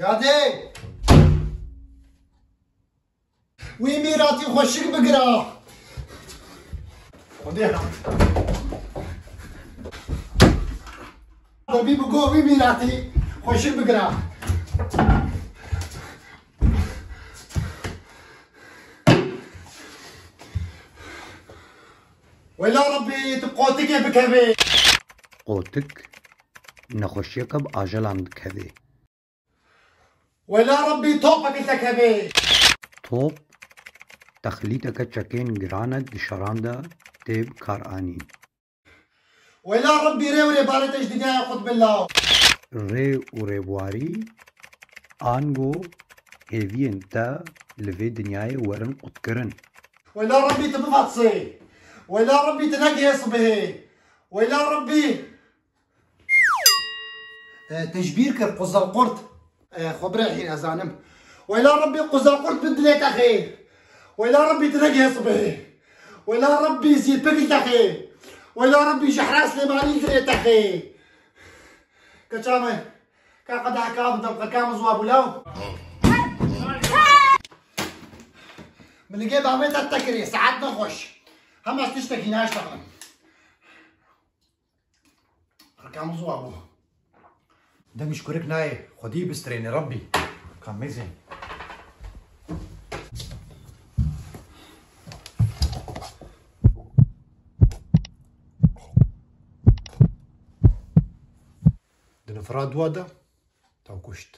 یادێ وی میراتی خۆشک بگرە دەبی بگۆ وی میراتی خۆشک بگرە ولا ربي تبقوتك بكبي قوتک نەخۆشیەکە بە ئاژەلان دکەوێ ولا ربي توبك تكبي تۆپ تەخلیتەکە چەکێن گرانە گشەڕاندا تێب کارئانین ولا ربي ريوري بالتش دنيا خذ بالله. ڕێ و ڕێبواری ئانگۆ هێڤین تە لەوێ دنیای وەرن قوتکردن ولا ربي تبغطسي ولا ربي تنقص به ولا ربي تجبير كر قزا القرط خبري الحين ازانم ولا ربي قزا القرط بدليت أخي ولا ربي تنقص به ولا ربي زيد بكت أخي ولا ربي جحراس سليماني دريت أخي كتامي كقد حكام دبقة كام زواب لو من جيب عميت التكري ساعات نخش هم تشتكي ناش طبعا كام زوابو ده مشكورك ناي. خديه بستريني ربي. كان ميزين ده نفراد وادا تو كشت.